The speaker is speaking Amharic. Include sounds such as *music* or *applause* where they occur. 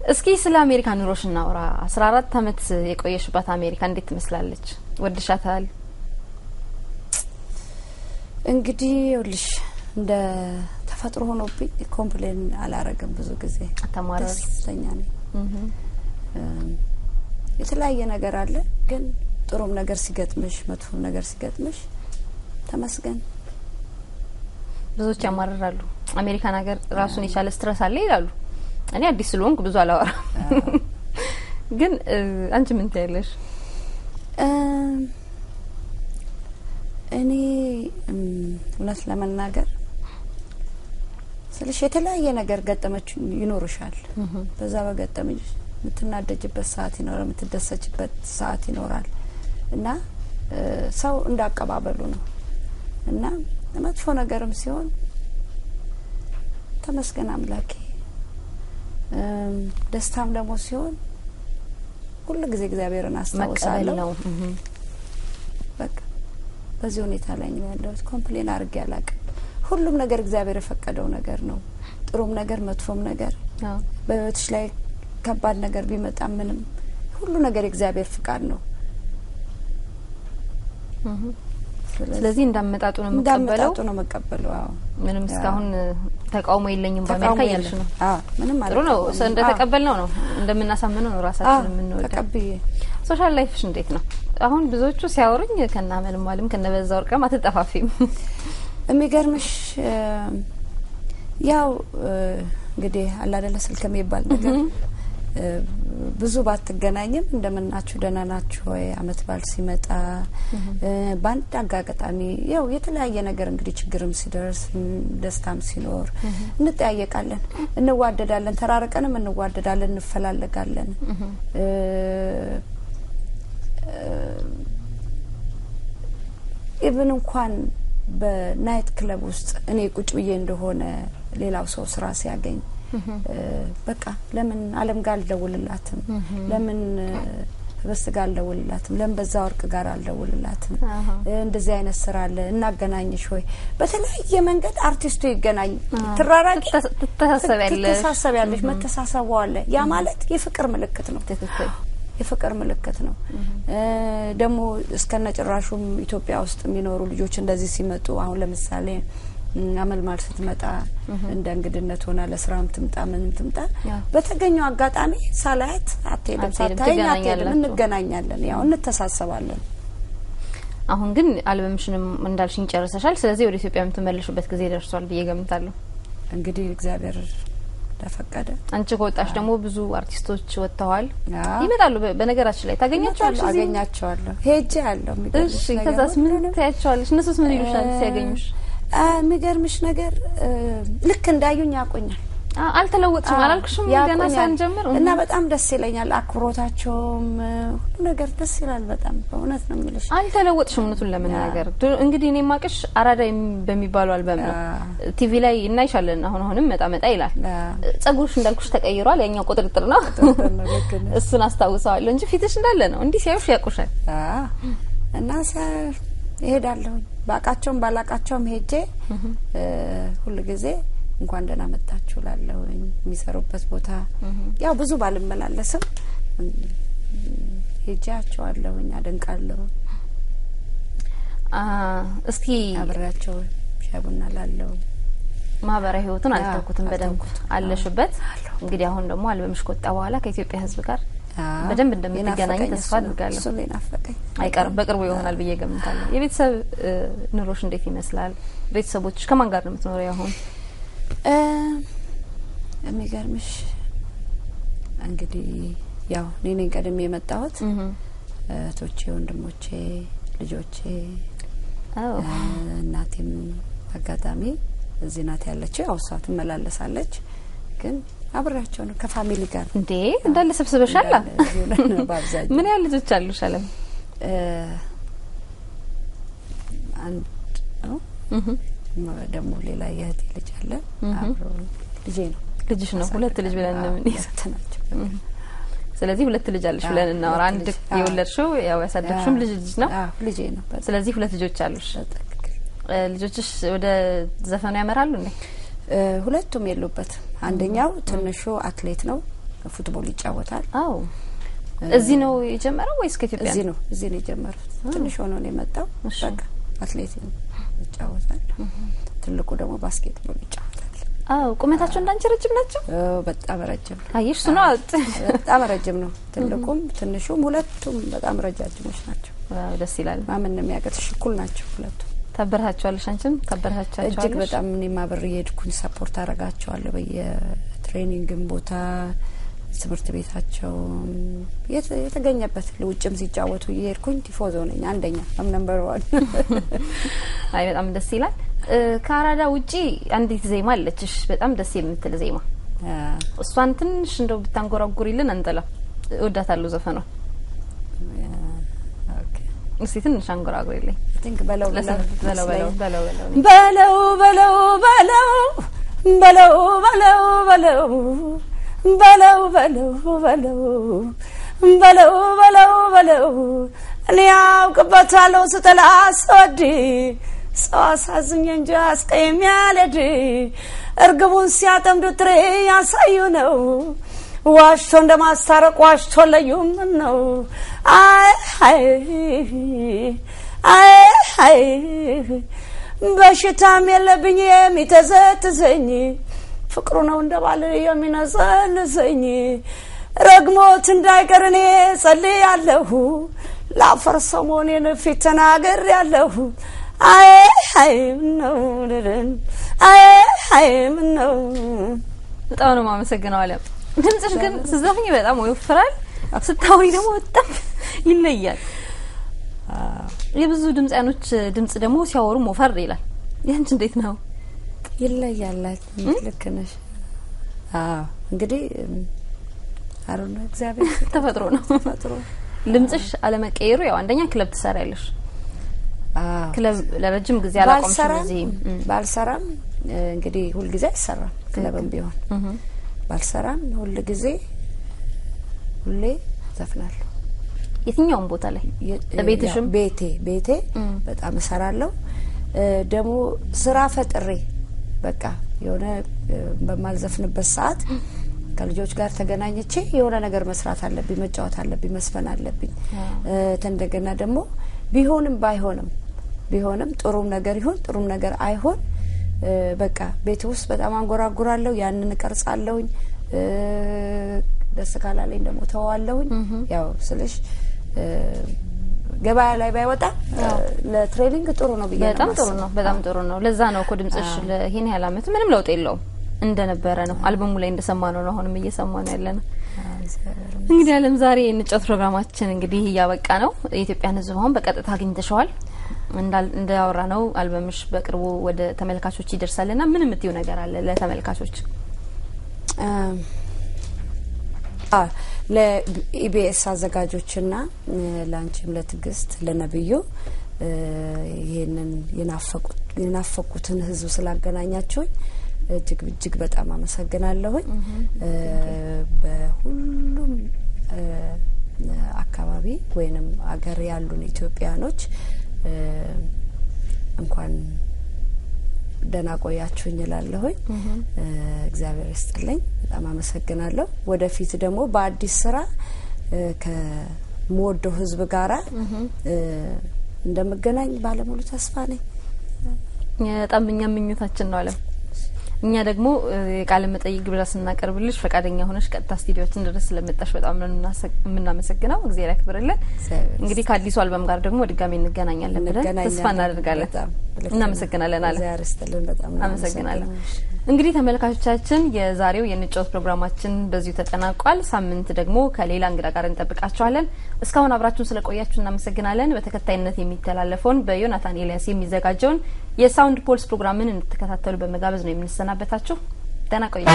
እስኪ ስለ አሜሪካ ኑሮሽ እናውራ። አስራ አራት አመት የቆየሽባት አሜሪካ እንዴት ትመስላለች? ወድሻታል? እንግዲህ ይኸውልሽ እንደ ተፈጥሮ ሆኖብኝ complain አላረግም። ብዙ ጊዜ? ደስተኛ ነኝ። የተለያየ ነገር አለ፣ ግን ጥሩም ነገር ሲገጥምሽ መጥፎም ነገር ሲገጥምሽ ተመስገን። ብዙዎች ያማርራሉ። አሜሪካን ሀገር ራሱን የቻለ stress አለ ይላሉ። እኔ አዲስ ስለሆንኩ ብዙ አላወራም። ግን አንቺ ምን ትያለሽ? እም፣ እኔ እውነት ለመናገር ስልሽ የተለያየ ነገር ገጠመኝ ይኖርሻል። በዛ በገጠመኝ የምትናደጅበት ሰዓት ይኖራል፣ የምትደሰችበት ሰዓት ይኖራል እና ሰው እንዳቀባበሉ ነው እና መጥፎ ነገርም ሲሆን ተመስገን አምላኬ፣ ደስታም ደግሞ ሲሆን ሁሉ ጊዜ እግዚአብሔርን አስታውሳለሁ። በቃ በዚህ ሁኔታ ላይ ነው ያለሁት። complain አድርጌ አላቅም። ሁሉም ነገር እግዚአብሔር የፈቀደው ነገር ነው። ጥሩም ነገር መጥፎም ነገር አዎ። በህይወትሽ ላይ ከባድ ነገር ቢመጣ ምንም ሁሉ ነገር የእግዚአብሔር ፍቃድ ነው። ስለዚህ እንዳመጣጡ ነው እንዳመጣጡ ነው መቀበለው። አዎ ምንም እስካሁን ተቃውሞ የለኝም በአሜሪካ እያልሽ ነው። አዎ ምንም ጥሩ ነው። እንደ ተቀበልነው ነው እንደምናሳምነው ነው ራሳችን የምንወደው። ተቀብዬ social life ሽ እንዴት ነው? አሁን ብዙዎቹ ሲያወሩኝ ምንም አለም ከነ በዛወርቅም አትጠፋፊም። *laughs* የሚገርምሽ ያው እንግዲህ አላደለ ስልክ የሚባል ነገር ብዙ ባትገናኝም እንደምናችሁ ደህና ናችሁ ወይ? አመት በዓል ሲመጣ በአንድ አጋጣሚ ያው የተለያየ ነገር እንግዲህ ችግርም ሲደርስ ም፣ ደስታም ሲኖር እንጠያየቃለን፣ እንዋደዳለን፣ ተራርቀንም እንዋደዳለን፣ እንፈላለጋለን። even እንኳን በ night club ውስጥ እኔ ቁጭ ብዬ እንደሆነ ሌላው ሰው ስራ ሲያገኝ በቃ ለምን አለም ጋር አልደውልላትም? ለምን ህብስት ጋር አልደውልላትም? ለምን በዛ ወርቅ ጋር አልደውልላትም? እንደዚህ አይነት ስራ አለ እናገናኝሽ ወይ? በተለያየ መንገድ አርቲስቱ ይገናኝ ትራራቂ ትተሳ- ትተሳሰቢያለሽ። መተሳሰቡ አለ። ያ ማለት የፍቅር ምልክት ነው። ትክክል። የፍቅር ምልክት ነው። ደግሞ እስከነ ጭራሹም ኢትዮጵያ ውስጥ የሚኖሩ ልጆች እንደዚህ ሲመጡ አሁን ለምሳሌ አመልማል ስትመጣ እንደ እንግድነት ሆና ለስራም ትምጣ ምንም ትምጣ በተገኘው አጋጣሚ ሳላያት አትሄድም፣ ሳታየኝ አትሄድም፣ እንገናኛለን፣ ያው እንተሳሰባለን። አሁን ግን አልበምሽንም እንዳልሽኝ ጨርሰሻል። ስለዚህ ወደ ኢትዮጵያ የምትመለሹበት ጊዜ ደርሷል ብዬ ገምታለሁ። እንግዲህ እግዚአብሔር እንደፈቀደ አንቺ ከወጣሽ ደግሞ ብዙ አርቲስቶች ወጥተዋል፣ ይመጣሉ። በነገራችን ላይ ታገኛቸዋለሽ? አገኛቸዋለሁ፣ ሄጄ አለሁ። እሺ። ከዛስ ምን ታያቸዋለሽ? እነሱስ ምን ይሉሻል ሲያገኙሽ? የሚገርምሽ ነገር ልክ እንዳዩኝ ያቆኛል አልተለወጥሽም አላልኩሽም? ገና ሳንጀምር እና በጣም ደስ ይለኛል። አክብሮታቸውም ሁሉ ነገር ደስ ይላል። በጣም በእውነት ነው የሚልሽ። አልተለወጥሽም። እውነቱን ለመናገር እንግዲህ እኔ ማቅሽ አራዳ በሚባለው አልበም ነው ቲቪ ላይ እናይሻለን። አሁን አሁንም መጣ መጣ ይላል። ጸጉርሽ እንዳልኩሽ ተቀይሯል። ያኛው ቁጥርጥር ነው። *laughs* እሱን አስታውሰዋለሁ እንጂ ፊትሽ እንዳለ ነው። እንዲህ ሲያዩሽ ያውቁሻል። እና ሰ እሄዳለሁ ባቃቸውም ባላቃቸውም ሄጄ ሁሉ ጊዜ እንኳን ደህና መጣችሁ ላለሁኝ የሚሰሩበት ቦታ ያው ብዙ ባልመላለስም ሄጄ አቸዋለሁኝ፣ አደንቃለሁ፣ አ፣ እስኪ አብሬያቸው ሻይ ቡና ላለሁ ማህበራዊ ህይወቱን አዎ፣ አልተውኩትም፣ በደንብ አለሽበት። እንግዲህ አሁን ደግሞ አልበምሽ ከወጣ በኋላ ከኢትዮጵያ ሕዝብ ጋር በደንብ እንደምትገናኝ ተስፋ አድርጋለሁ። እሱ የናፈቀኝ። አይቀርም በቅርቡ ይሆናል ብዬ ገምታለሁ። የቤተሰብ ኑሮሽ እንዴት ይመስላል? ቤተሰቦች ከማን ጋር ነው የምትኖሪው አሁን? እ፣ የሚገርምሽ እንግዲህ ያው እኔ ነኝ ቀድሜ የመጣሁት እህቶቼ፣ ወንድሞቼ፣ ልጆቼ እናቴም አጋጣሚ እዚህ ናት ያለችው። ያው እሷ ትመላለሳለች፣ ግን አብሬያቸው ነው ከፋሚሊ ጋር እንዴ እንዳለ ሰብስበሻል? በአብዛኛው። ምን ያህል ልጆች አሉሽ? አለም አንድ ነው ደግሞ ሌላ የእህቴ ልጅ አለ አብሮ ልጄ ነው ልጅሽ ነው። ሁለት ልጅ ብለን ሁለት ናቸው። ስለዚህ ሁለት ልጅ አለሽ ብለን እናወራ። አንድ የወለድሽው ያው ያሳደግሽውም ልጅ ልጅ ነው። ልጄ ነው። ስለዚህ ሁለት ልጆች አሉሽ። ልጆችሽ ወደ ዘፈኑ ያመራሉ እንዴ? ሁለቱም የሉበትም። አንደኛው ትንሹ አትሌት ነው ፉትቦል ይጫወታል። አዎ እዚህ ነው የጀመረው ወይስ ከኢትዮጵያ? እዚህ ነው እዚህ ነው የጀመሩት። ትንሽ ሆኖ ነው የመጣው። በቃ አትሌት ይጫወታል። ትልቁ ደግሞ ባስኬትቦል ይጫወታል። አዎ ቁመታቸው እንዳንቺ ረጅም ናቸው። በጣም ረጅም ነው። አየሽ እሱ ነው በጣም ረጅም ነው። ትልቁም ትንሹም ሁለቱም በጣም ረጃጅሞች ናቸው። ደስ ይላል። ማመን ነው የሚያገጥሽ እኩል ናቸው ሁለቱም። ታበረታቸዋለሽ አንቺም ታበረታቻቸዋለሽ? እጅግ በጣም እኔም አብሬ የሄድኩኝ support አረጋቸዋለሁ በየ training ም ቦታ ትምህርት ቤታቸው የተገኘበት ውጭም ሲጫወቱ እየሄድኩኝ ቲፎዞ ነኝ አንደኛ number one *laughs* አይ በጣም ደስ ይላል። ከአራዳ ውጪ አንዲት ዜማ አለችሽ በጣም ደስ የምትል ዜማ። እሷን ትንሽ እንደው ብታንጎራጉሪልን አንጠላ። እወዳታለሁ ዘፈኗን። እስቲ ትንሽ አንጎራጉሪልኝ። በለው በለው በለው በለው በለው በለው በለው በለው በለው በለው በለው በለው እኔ ያውቅበታለሁ ስጠላ ስወድ ሰው አሳዝኜ እንጂ አስቀይሜ ያለድ እርግቡን ሲያጠምዱ ትሬ ያሳዩ ነው። ዋሽቶ እንደማስታረቅ ዋሽቶ ለዩም ነው። አይ አይ አይ አይ በሽታም የለብኝ የሚተዘትዘኝ ፍቅሩ ነው እንደ ባል የሚነዘንዘኝ ረግሞት እንዳይቀር እኔ ጸልያለሁ ለአፈር ሰሞኔን ፊት ተናገር ያለሁ አይ አይ ምነው ልልን አይ አይ ምነው በጣም ነው የማመሰግነው አለም። ድምጽሽ ግን ስዘፍኝ በጣም ይወፍራል፣ ስታወሪ ደግሞ በጣም ይለያል። የብዙ ድምጽያኖች ድምጽ ደግሞ ሲያወሩ ሞፈር ይላል። ያንቺ እንዴት ነው? ይለያላት ልክ ነሽ። አዎ እንግዲህ አሩ ነው እግዚአብሔር *laughs* ተፈጥሮ ነው። ተፈጥሮ ድምጽሽ አለመቀየሩ ያው አንደኛ ክለብ ትሰሪያለሽ። አዎ ክለብ ለረጅም ጊዜ አላቆምሽም። ባልሰራም እዚህ እም፣ ባልሰራም እንግዲህ ሁልጊዜ አይሰራም ክለብም ቢሆን ባልሰራም ሁልጊዜ ሁሌ ዘፍናለሁ። የትኛውም ቦታ ላይ ቤትሽም? ቤቴ ቤቴ በጣም እሰራለሁ። ደግሞ ስራ ፈጥሬ በቃ የሆነ በማልዘፍንበት ሰዓት ከልጆች ጋር ተገናኝቼ የሆነ ነገር መስራት አለብኝ፣ መጫወት አለብኝ፣ መስፈን አለብኝ። እንደገና ደግሞ ቢሆንም ባይሆንም ቢሆንም ጥሩም ነገር ይሁን ጥሩም ነገር አይሆን በቃ ቤት ውስጥ በጣም አንጎራጉራለሁ፣ ያንን እቀርጻለሁኝ። ደስ ካላለኝ ደግሞ ተዋለሁኝ። ያው ስልሽ ገበያ ላይ ባይወጣ ለትሬኒንግ ጥሩ ነው ብዬ በጣም ጥሩ ነው። በጣም ጥሩ ነው። ለዛ ነው እኮ ድምጽሽ ለይሄን ያህል አመት ምንም ለውጥ የለውም እንደነበረ ነው። አልበሙ ላይ እንደሰማ ነው ነው አሁንም እየሰማ ነው ያለ ነው። እንግዲህ አለም ዛሬ የንጨት ፕሮግራማችን እንግዲህ እያበቃ ነው። የኢትዮጵያን ሕዝብ አሁን በቀጥታ አግኝተሸዋል። እንዳል- እንዳወራ ነው አልበምሽ በቅርቡ ወደ ተመልካቾች ይደርሳልና ምን የምትይው ነገር አለ ለተመልካቾች? ለኢቢኤስ አዘጋጆችና ለአንቺም ለትዕግስት ለነብዩ የናፈቁት የናፈቁትን ህዝብ ስላገናኛችሁኝ እጅግ እጅግ በጣም አመሰግናለሁኝ። በሁሉም አካባቢ ወይንም አገር ያሉን ኢትዮጵያኖች እንኳን ደህና ቆያችሁኝ እላለሁኝ። እግዚአብሔር ይስጥልኝ። በጣም አመሰግናለሁ። ወደፊት ደግሞ በአዲስ ስራ ከምወደው ህዝብ ጋራ እንደምገናኝ ባለሙሉ ተስፋ ነኝ። በጣም እኛ ምኞታችን ነው አለም። እኛ ደግሞ የቃለ መጠይቅ ግብዣ ስናቀርብልሽ ፈቃደኛ ሆነሽ ቀጥታ ስቱዲዮችን ድረስ ስለመጣሽ በጣም ነው የምናመሰግነው። እግዚአብሔር ያክብርልን። እንግዲህ ከአዲሱ አልበም ጋር ደግሞ ድጋሜ እንገናኛለን ብለን ተስፋ እናደርጋለን። እናመሰግናለን አለ የማመሰግነው። እንግዲህ ተመልካቾቻችን የዛሬው የንጫወት ፕሮግራማችን በዚሁ ተጠናቋል። ሳምንት ደግሞ ከሌላ እንግዳ ጋር እንጠብቃችኋለን። እስካሁን አብራችሁን ስለቆያችሁ እናመሰግናለን። በተከታይነት የሚተላለፈውን በዮናታን ኤልያስ የሚዘጋጀውን የሳውንድ ፖልስ ፕሮግራምን እንድትከታተሉ በመጋበዝ ነው የምንሰናበታችሁ። ደህና ቆዩ።